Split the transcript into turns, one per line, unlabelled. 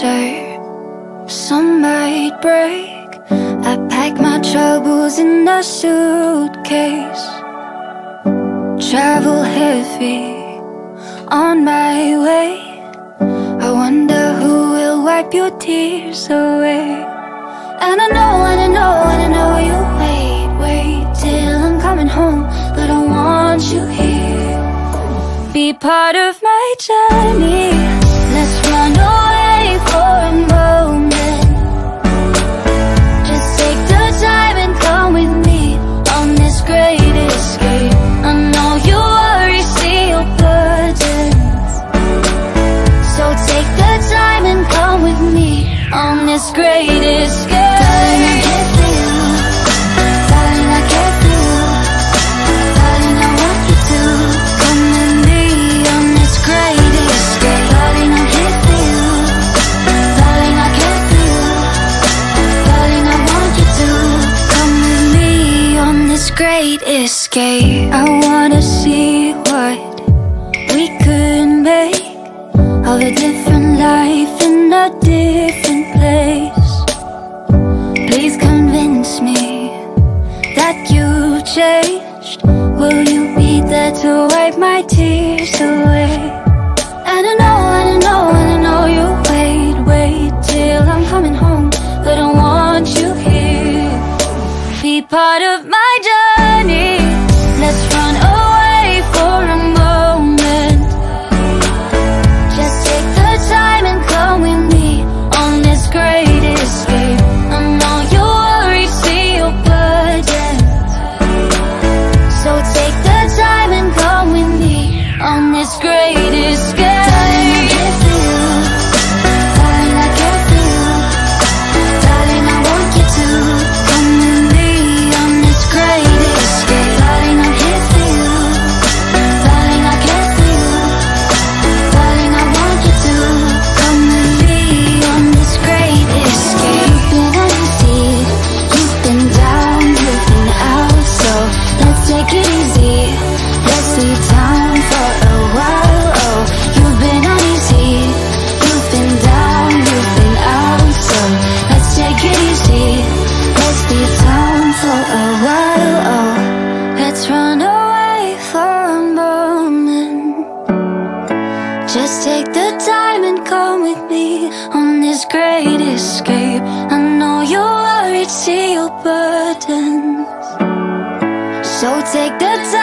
closer Some might break. I pack my troubles in a suitcase. Travel heavy on my way. I wonder who will wipe your tears away. And I know, and I know, and I know you wait, wait till I'm coming home. But I want you here. Be part of my journey. This great escape. You Darling, I care different place. Please convince me that you've changed. Will you be there to wipe my tears away? I know, and I know, and I know you wait, wait till I'm coming home. But I want you here. Be part of my journey. Let's just take the time and come with me on this great escape. I know you're worried, see your burdens. So take the time.